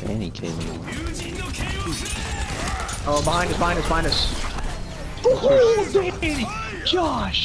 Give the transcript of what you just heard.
Danny came in. Oh, behind us, behind us, behind us. Oh, Danny! Josh!